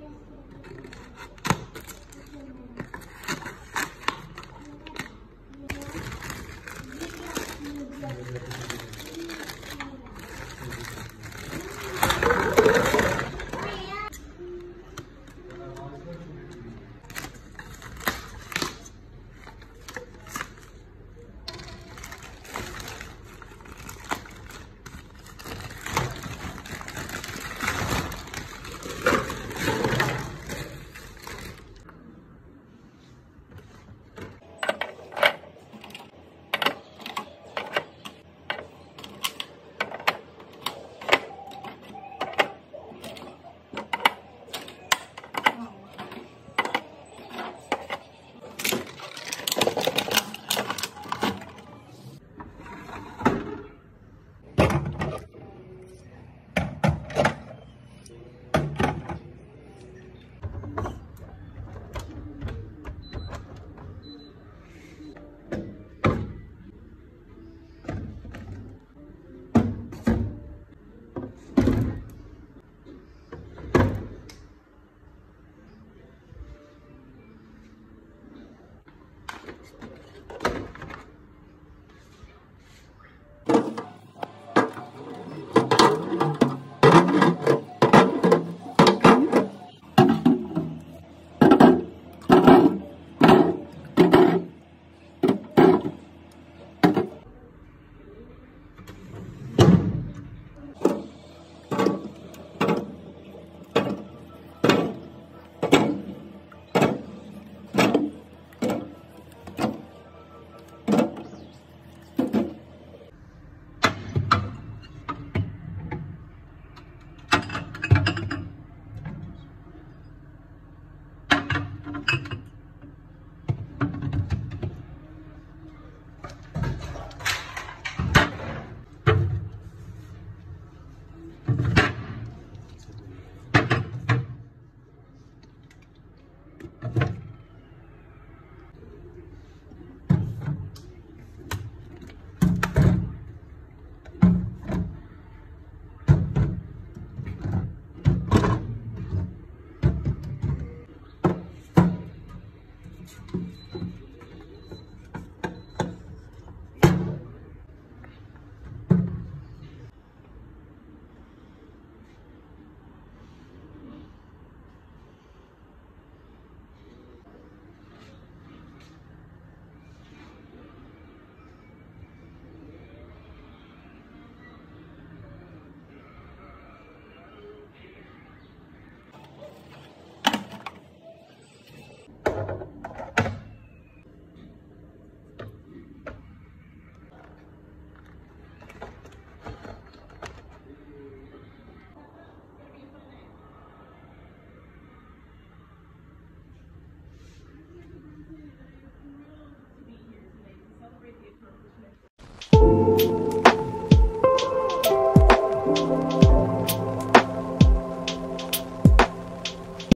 Yes.